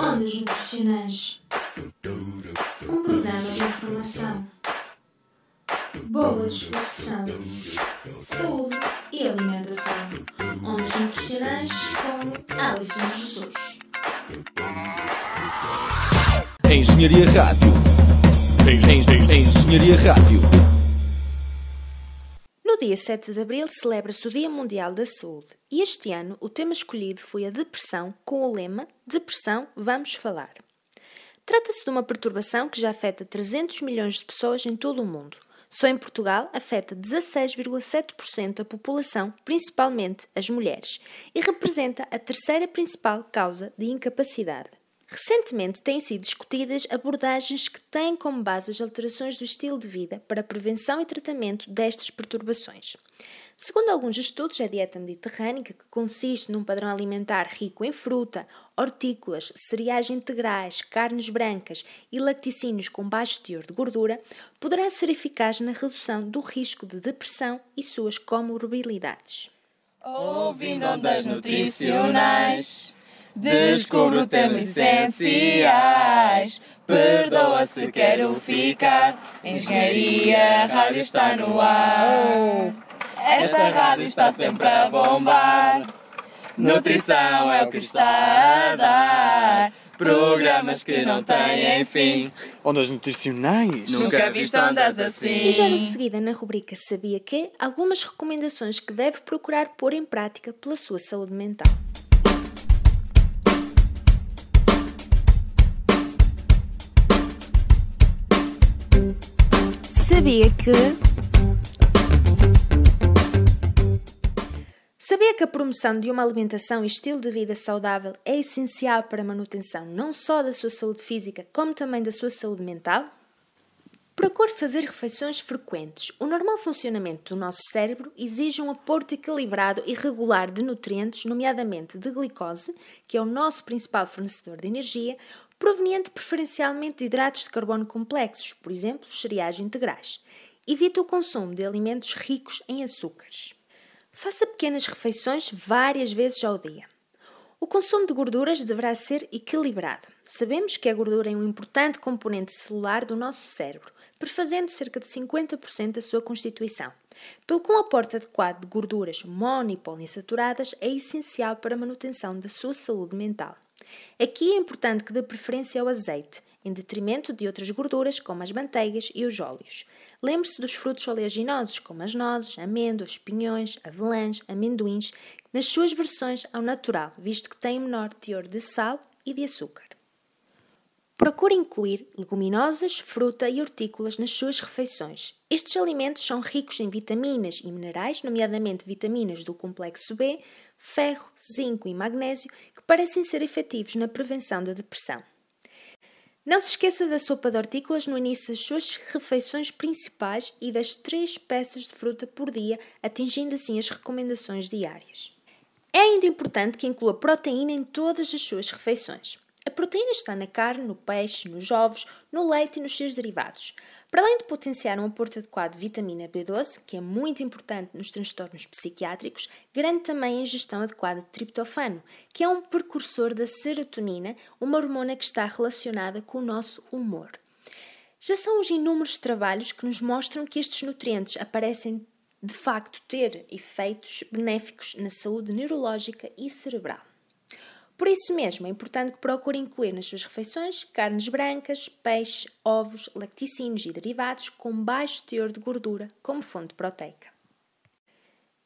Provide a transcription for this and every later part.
Ondas Nutricionais Um programa de informação, boa disposição, saúde e alimentação. Ondas Nutricionais com Alison Jesus. Engenharia Rádio. Engenharia Rádio. Dia 7 de abril celebra-se o Dia Mundial da Saúde e este ano o tema escolhido foi a depressão com o lema Depressão, vamos falar. Trata-se de uma perturbação que já afeta 300 milhões de pessoas em todo o mundo. Só em Portugal afeta 16,7% da população, principalmente as mulheres, e representa a terceira principal causa de incapacidade. Recentemente têm sido discutidas abordagens que têm como base as alterações do estilo de vida para prevenção e tratamento destas perturbações. Segundo alguns estudos, a dieta mediterrânica, que consiste num padrão alimentar rico em fruta, hortícolas, cereais integrais, carnes brancas e lacticínios com baixo teor de gordura, poderá ser eficaz na redução do risco de depressão e suas comorbilidades. Ouvindo ondas nutricionais, descubro temas essenciais. Perdoa se quero ficar, Engenharia Rádio está no ar. Esta rádio está sempre a bombar. Nutrição é o que está a dar. Programas que não têm fim. Ondas nutricionais? Nunca viste ondas E já de assim. seguida, na rubrica Sabia que, algumas recomendações que deve procurar pôr em prática pela sua saúde mental. Sabia que. Sabia que a promoção de uma alimentação e estilo de vida saudável é essencial para a manutenção não só da sua saúde física, como também da sua saúde mental? Procure fazer refeições frequentes. O normal funcionamento do nosso cérebro exige um aporte equilibrado e regular de nutrientes, nomeadamente de glicose, que é o nosso principal fornecedor de energia, proveniente preferencialmente de hidratos de carbono complexos, por exemplo, cereais integrais. Evite o consumo de alimentos ricos em açúcares. Faça pequenas refeições várias vezes ao dia. O consumo de gorduras deverá ser equilibrado. Sabemos que a gordura é um importante componente celular do nosso cérebro, prefazendo cerca de 50% da sua constituição. Pelo que um aporte adequado de gorduras mono e poliinsaturadas é essencial para a manutenção da sua saúde mental. Aqui é importante que dê preferência ao azeite, em detrimento de outras gorduras como as manteigas e os óleos. Lembre-se dos frutos oleaginosos como as nozes, amêndoas, pinhões, avelãs, amendoins, nas suas versões ao natural, visto que têm menor teor de sal e de açúcar. Procure incluir leguminosas, fruta e hortícolas nas suas refeições. Estes alimentos são ricos em vitaminas e minerais, nomeadamente vitaminas do complexo B, ferro, zinco e magnésio, que parecem ser efetivos na prevenção da depressão. Não se esqueça da sopa de hortícolas no início das suas refeições principais e das três peças de fruta por dia, atingindo assim as recomendações diárias. É ainda importante que inclua proteína em todas as suas refeições. A proteína está na carne, no peixe, nos ovos, no leite e nos seus derivados. Para além de potenciar um aporte adequado de vitamina B12, que é muito importante nos transtornos psiquiátricos, garante também a ingestão adequada de triptofano, que é um precursor da serotonina, uma hormona que está relacionada com o nosso humor. Já são os inúmeros trabalhos que nos mostram que estes nutrientes aparecem de facto ter efeitos benéficos na saúde neurológica e cerebral. Por isso mesmo, é importante que procure incluir nas suas refeições carnes brancas, peixe, ovos, lacticínios e derivados com baixo teor de gordura como fonte proteica.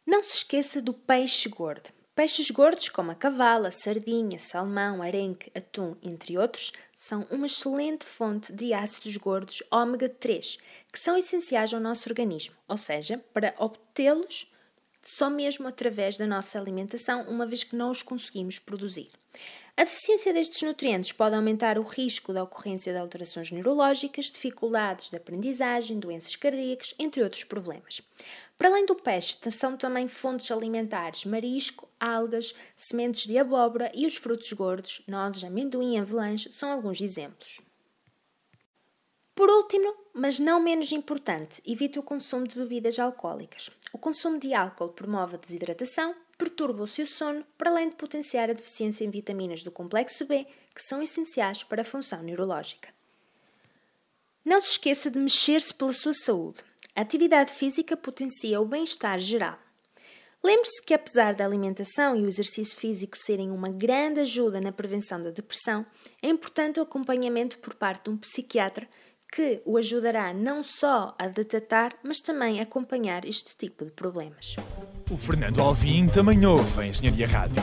Não se esqueça do peixe gordo. Peixes gordos como a cavala, sardinha, salmão, arenque, atum, entre outros, são uma excelente fonte de ácidos gordos ômega 3, que são essenciais ao nosso organismo, ou seja, para obtê-los só mesmo através da nossa alimentação, uma vez que não os conseguimos produzir. A deficiência destes nutrientes pode aumentar o risco da ocorrência de alterações neurológicas, dificuldades de aprendizagem, doenças cardíacas, entre outros problemas. Para além do peixe, são também fontes alimentares marisco, algas, sementes de abóbora e os frutos gordos, nozes, amendoim e avelãs são alguns exemplos. Por último, mas não menos importante, evite o consumo de bebidas alcoólicas. O consumo de álcool promove a desidratação, perturba o seu sono, para além de potenciar a deficiência em vitaminas do complexo B, que são essenciais para a função neurológica. Não se esqueça de mexer-se pela sua saúde. A atividade física potencia o bem-estar geral. Lembre-se que, apesar da alimentação e o exercício físico serem uma grande ajuda na prevenção da depressão, é importante o acompanhamento por parte de um psiquiatra que o ajudará não só a detectar, mas também a acompanhar este tipo de problemas. O Fernando Alvim também ouve a Engenharia Rádio.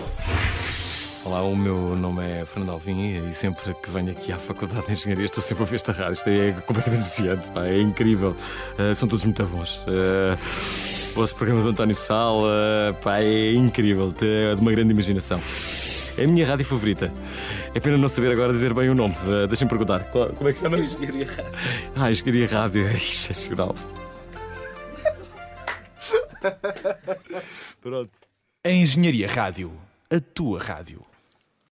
Olá, o meu nome é Fernando Alvim e sempre que venho aqui à Faculdade de Engenharia estou sempre a ver esta rádio. Isto é completamente viciante, pá, é incrível. Uh, são todos muito bons. Uh, o vosso programa do António Sala, pá, é incrível, é de uma grande imaginação. É a minha rádio favorita. É pena não saber agora dizer bem o nome. Uh, Deixem-me perguntar. Qual, como é que se chama? Engenharia Rádio. Ah, Engenharia Rádio. É excepcional. Pronto. A Engenharia Rádio. A tua rádio.